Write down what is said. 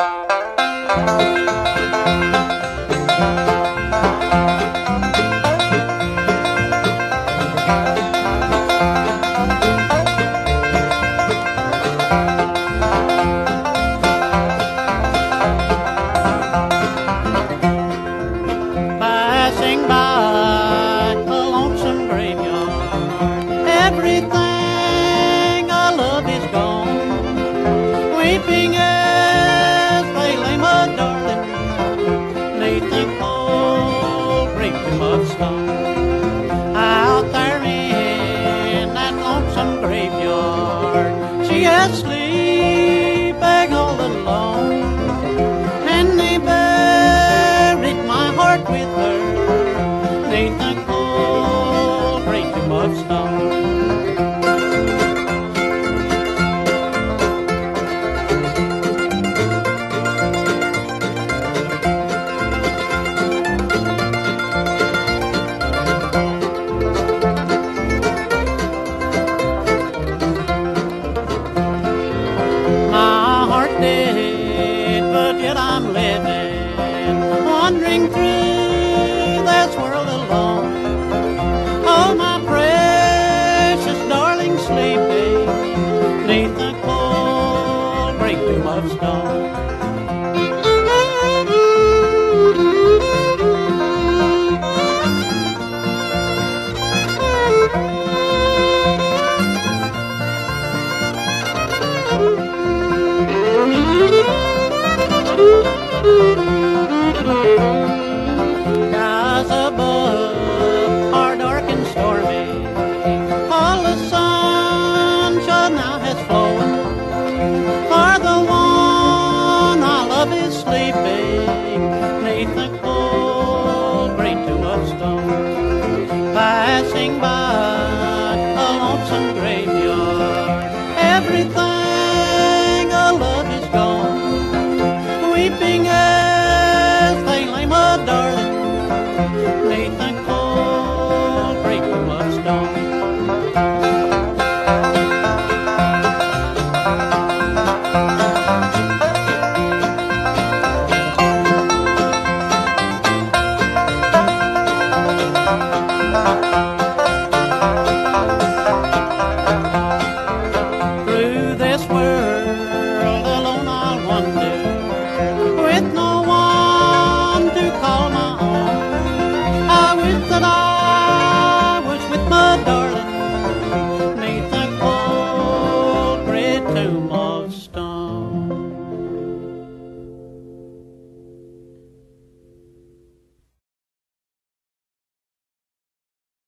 Thank you. heart she has sleep. Living, wandering through this world alone. Oh, my precious darling, sleeping beneath the cold great tomb of stone. shops and graveyards. Everything 떠나